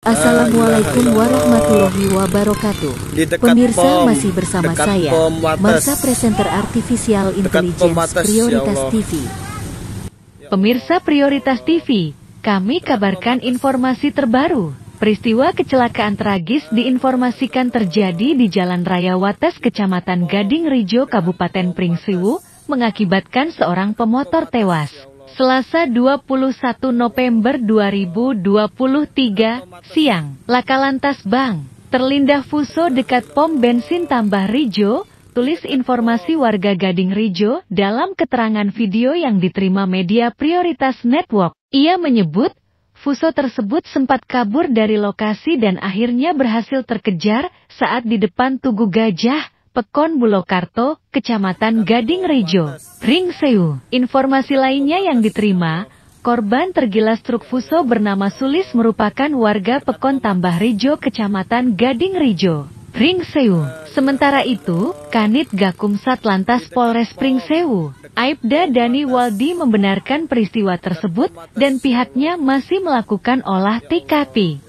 Assalamualaikum warahmatullahi wabarakatuh. Pemirsa pom, masih bersama saya, pom. Marsa Presenter Artificial Intelligence ya Prioritas. TV. Pemirsa Prioritas TV, kami kabarkan informasi terbaru. Peristiwa kecelakaan tragis diinformasikan terjadi di Jalan Raya Wates, Kecamatan Gading Rijo, Kabupaten Pringsiwu, mengakibatkan seorang pemotor tewas. Selasa 21 November 2023, siang, Lakalantas Bang, terlindah Fuso dekat pom bensin Tambah Rijo, tulis informasi warga Gading Rijo dalam keterangan video yang diterima media Prioritas Network. Ia menyebut, Fuso tersebut sempat kabur dari lokasi dan akhirnya berhasil terkejar saat di depan Tugu Gajah, Pekon Bulokarto, Kecamatan Gading Rejo, Ringseu. Informasi lainnya yang diterima, korban tergilas truk Fuso bernama Sulis merupakan warga Pekon Tambah Rejo, Kecamatan Gading Rejo, Ringseu. Sementara itu, Kanit Gakum Satlantas Polres Pringsewu, Aibda Dani Waldi membenarkan peristiwa tersebut dan pihaknya masih melakukan olah TKP.